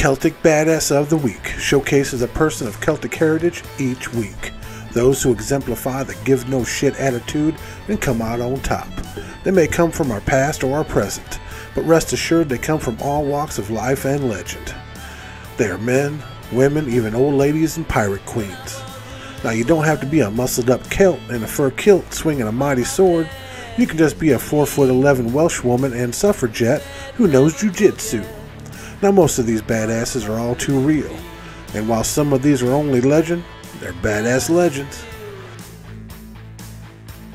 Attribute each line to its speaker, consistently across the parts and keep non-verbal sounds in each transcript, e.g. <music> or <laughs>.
Speaker 1: Celtic Badass of the Week showcases a person of Celtic heritage each week. Those who exemplify the give no shit attitude and come out on top. They may come from our past or our present, but rest assured they come from all walks of life and legend. They are men, women, even old ladies and pirate queens. Now, you don't have to be a muscled up Celt in a fur kilt swinging a mighty sword. You can just be a 4 foot 11 Welsh woman and suffragette who knows jujitsu. Now, most of these badasses are all too real, and while some of these are only legend, they're badass legends.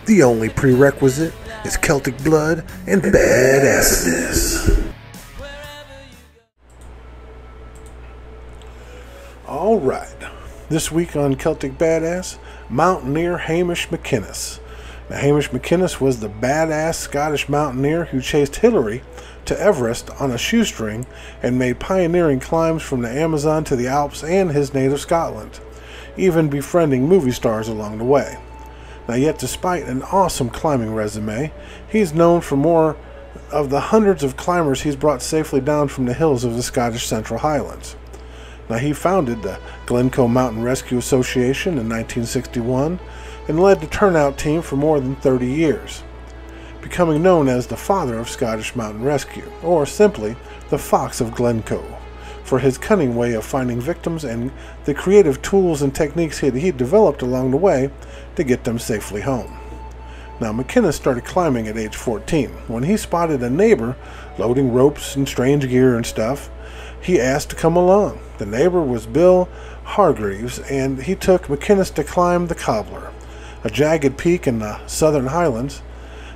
Speaker 1: The only prerequisite is Celtic blood and badassness. All right, this week on Celtic Badass, Mountaineer Hamish MacInnes. Now, Hamish MacInnes was the badass Scottish mountaineer who chased Hillary to Everest on a shoestring and made pioneering climbs from the Amazon to the Alps and his native Scotland, even befriending movie stars along the way. Now, yet despite an awesome climbing resume, he's known for more of the hundreds of climbers he's brought safely down from the hills of the Scottish Central Highlands. Now, he founded the Glencoe Mountain Rescue Association in 1961 and led the turnout team for more than 30 years, becoming known as the father of Scottish mountain rescue, or simply the Fox of Glencoe, for his cunning way of finding victims and the creative tools and techniques he he developed along the way to get them safely home. Now, MacInnes started climbing at age 14 when he spotted a neighbor loading ropes and strange gear and stuff. He asked to come along. The neighbor was Bill Hargreaves, and he took MacInnes to climb the Cobbler, a jagged peak in the southern highlands.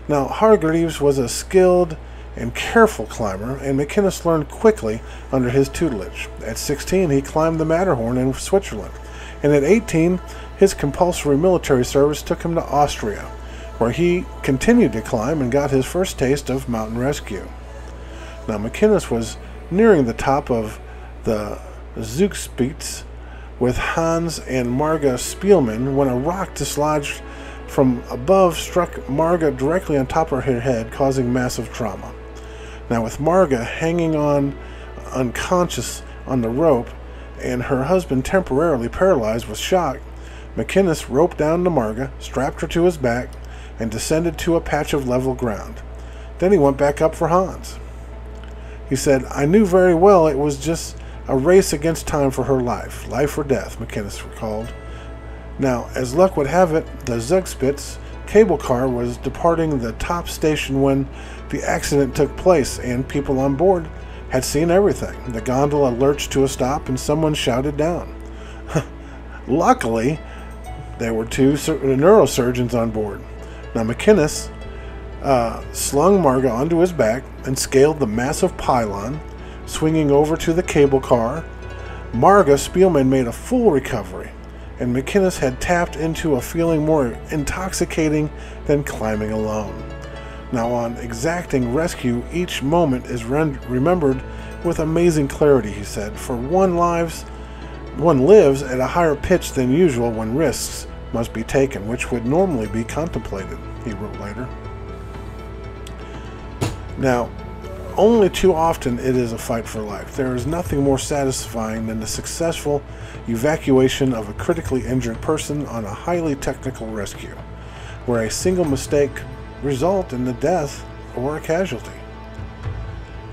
Speaker 1: Now, Hargreaves was a skilled and careful climber, and MacInnes learned quickly under his tutelage. At 16, he climbed the Matterhorn in Switzerland, and at 18, his compulsory military service took him to Austria, where he continued to climb and got his first taste of mountain rescue. Now, MacInnes was nearing the top of the Zugspitze with Hans and Marga Spielmann when a rock dislodged from above struck Marga directly on top of her head, causing massive trauma. Now, with Marga hanging on unconscious on the rope and her husband temporarily paralyzed with shock, MacInnes roped down to Marga, strapped her to his back, and descended to a patch of level ground. Then he went back up for Hans. He said, I knew very well it was just a race against time for her life, life or death, MacInnes recalled. Now, as luck would have it, the Zugspitze cable car was departing the top station when the accident took place, and people on board had seen everything. The gondola lurched to a stop, and someone shouted down. <laughs> Luckily, there were two neurosurgeons on board. Now, MacInnes uh, slung Marga onto his back and scaled the massive pylon, swinging over to the cable car. Marga Spielmann made a full recovery, and MacInnes had tapped into a feeling more intoxicating than climbing alone. Now, on exacting rescue, each moment is remembered with amazing clarity, he said, for one lives one lives at a higher pitch than usual when risks must be taken, which would normally be contemplated, he wrote later. Now, only too often it is a fight for life. There is nothing more satisfying than the successful evacuation of a critically injured person on a highly technical rescue, where a single mistake result in the death or a casualty.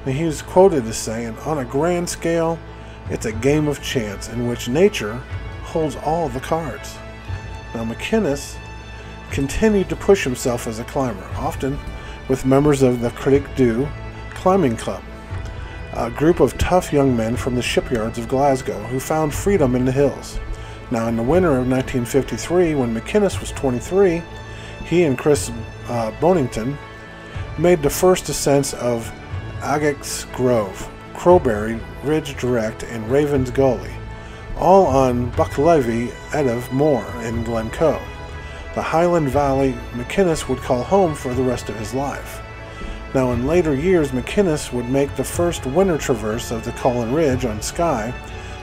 Speaker 1: And he was quoted as saying, on a grand scale, it's a game of chance in which nature holds all the cards. Now, MacInnes continued to push himself as a climber, often with members of the Creagh Dhu Climbing Club, a group of tough young men from the shipyards of Glasgow who found freedom in the hills. Now, in the winter of 1953, when MacInnes was 23, he and Chris uh, Bonington made the first ascents of Agag's Groove, Crowberry, Ridge Direct, and Raven's Gully, all on Buachaille Etive Mòr in Glencoe the Highland Valley MacInnes would call home for the rest of his life. Now, in later years, MacInnes would make the first winter traverse of the Cuillin Ridge on Skye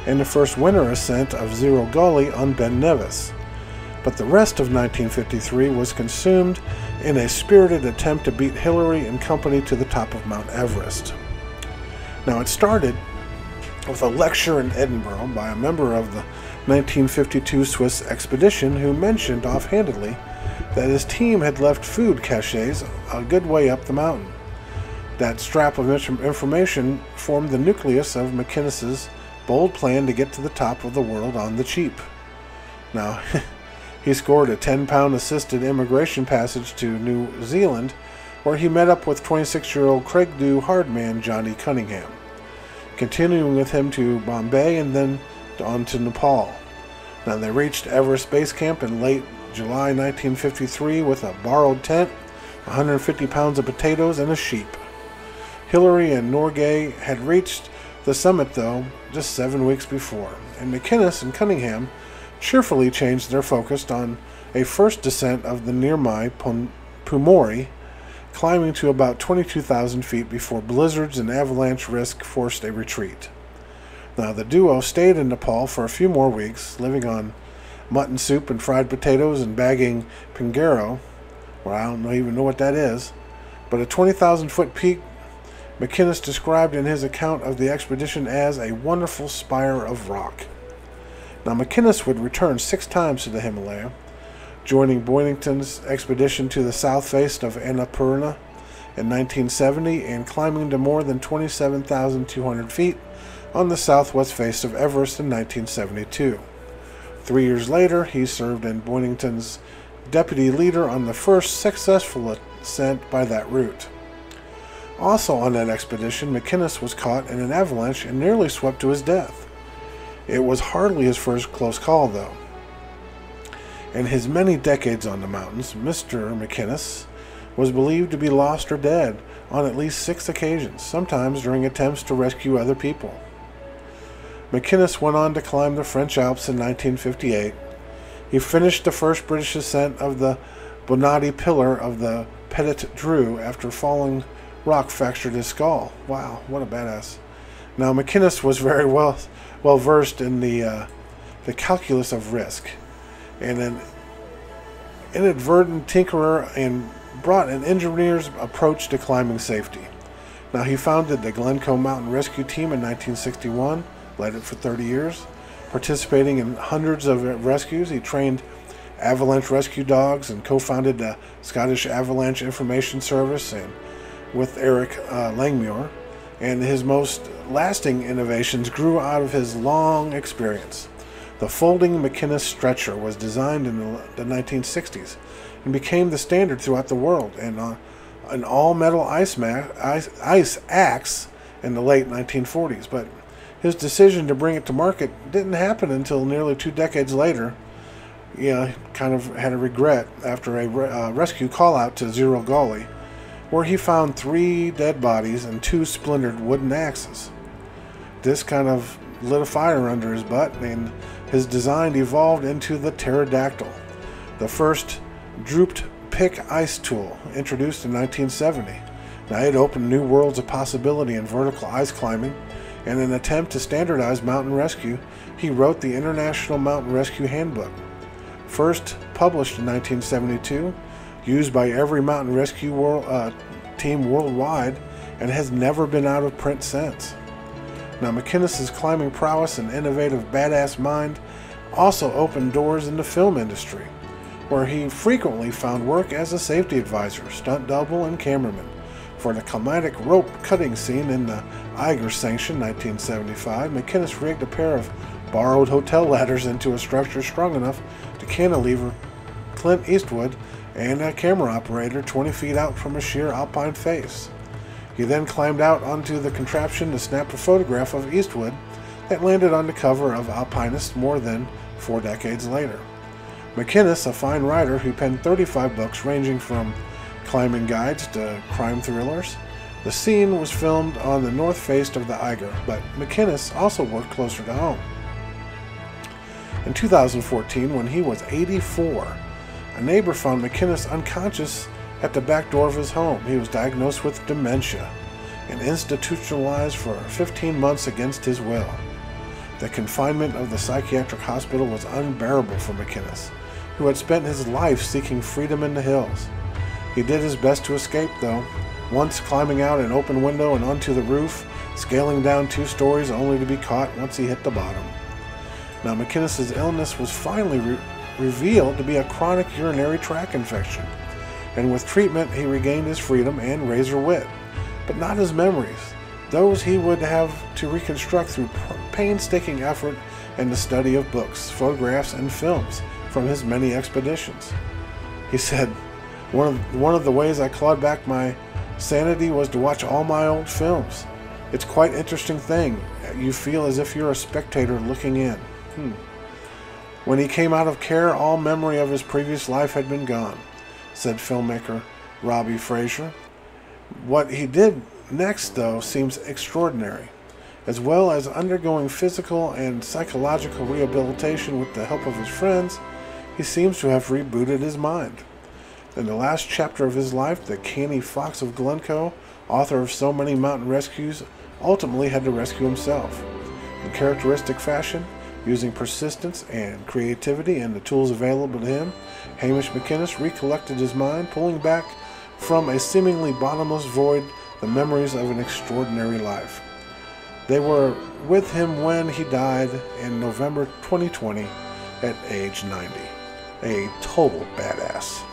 Speaker 1: and the first winter ascent of Zero Gully on Ben Nevis. But the rest of 1953 was consumed in a spirited attempt to beat Hillary and company to the top of Mount Everest. Now, it started with a lecture in Edinburgh by a member of the 1952 Swiss expedition who mentioned offhandedly that his team had left food caches a good way up the mountain. That strap of information formed the nucleus of MacInnes's bold plan to get to the top of the world on the cheap. Now, <laughs> he scored a 10 pound assisted immigration passage to New Zealand, where he met up with 26 year old Creagh Dhu hardman Johnny Cunningham, continuing with him to Bombay and then on to Nepal. Now, they reached Everest Base Camp in late July 1953 with a borrowed tent, 150 pounds of potatoes, and a sheep. Hillary and Norgay had reached the summit, though, just seven weeks before, and MacInnes and Cunningham cheerfully changed their focus on a first descent of the Nirmai Pumori, climbing to about 22,000 feet before blizzards and avalanche risk forced a retreat. Now, the duo stayed in Nepal for a few more weeks, living on mutton soup and fried potatoes and bagging pingaro. Well, I don't even know what that is. But a 20,000 foot peak MacInnes described in his account of the expedition as a wonderful spire of rock. Now, MacInnes would return six times to the Himalaya, joining Bonington's expedition to the south face of Annapurna in 1970 and climbing to more than 27,200 feet on the southwest face of Everest in 1972. Three years later, he served as Bonington's deputy leader on the first successful ascent by that route. Also on that expedition, MacInnes was caught in an avalanche and nearly swept to his death. It was hardly his first close call, though. In his many decades on the mountains, Mr. MacInnes was believed to be lost or dead on at least six occasions, sometimes during attempts to rescue other people. MacInnes went on to climb the French Alps in 1958. He finished the first British ascent of the Bonatti Pillar of the Petit Dru after falling rock fractured his skull. Wow, what a badass. Now, MacInnes was very well well versed in the uh, the calculus of risk, and an inadvertent tinkerer and brought an engineer's approach to climbing safety. Now, he founded the Glencoe Mountain Rescue Team in 1961, led it for 30 years, participating in hundreds of rescues. He trained avalanche rescue dogs and co-founded the Scottish Avalanche Information Service and with Eric uh, Langmuir, and his most lasting innovations grew out of his long experience. The folding MacInnes stretcher was designed in the, the 1960s and became the standard throughout the world, and uh, an all-metal ice, ice, ice axe in the late 1940s. But his decision to bring it to market didn't happen until nearly two decades later. Know, kind of had a regret after a uh, rescue call out to Zero Gully where he found three dead bodies and two splintered wooden axes. This kind of lit a fire under his butt, and his design evolved into the Terrordactyl, the first drooped pick ice tool introduced in 1970. Now, it opened new worlds of possibility in vertical ice climbing. In an attempt to standardize mountain rescue, he wrote the International Mountain Rescue Handbook. First published in 1972, used by every mountain rescue world, uh, team worldwide, and has never been out of print since. Now, MacInnes's climbing prowess and innovative badass mind also opened doors in the film industry, where he frequently found work as a safety advisor, stunt double, and cameraman. For the climatic rope cutting scene in the Eiger Sanction 1975, MacInnes rigged a pair of borrowed hotel ladders into a structure strong enough to cantilever Clint Eastwood and a camera operator 20 feet out from a sheer alpine face. He then climbed out onto the contraption to snap a photograph of Eastwood that landed on the cover of Alpinist more than four decades later. MacInnes, a fine writer who penned 35 books ranging from climbing guides to crime thrillers, the scene was filmed on the north face of the Eiger, but MacInnes also worked closer to home. In 2014, when he was 84, a neighbor found MacInnes unconscious at the back door of his home. He was diagnosed with dementia and institutionalized for 15 months against his will. The confinement of the psychiatric hospital was unbearable for MacInnes, who had spent his life seeking freedom in the hills. He did his best to escape, though, once climbing out an open window and onto the roof, scaling down two stories only to be caught once he hit the bottom. Now, MacInnes's illness was finally revealed to be a chronic urinary tract infection, and with treatment, he regained his freedom and razor wit, but not his memories. Those he would have to reconstruct through painstaking effort and the study of books, photographs, and films from his many expeditions. He said, one of, one of the ways I clawed back my sanity was to watch all my old films. It's quite interesting thing. You feel as if you're a spectator looking in. Hmm. When he came out of care, all memory of his previous life had been gone, said filmmaker Robbie Fraser. What he did next, though, seems extraordinary. As well as undergoing physical and psychological rehabilitation with the help of his friends, he seems to have rebooted his mind. In the last chapter of his life, the canny fox of Glencoe, author of so many mountain rescues, ultimately had to rescue himself. In characteristic fashion, using persistence and creativity and the tools available to him, Hamish MacInnes recollected his mind, pulling back from a seemingly bottomless void the memories of an extraordinary life. They were with him when he died in November 2020 at age 90. A total badass.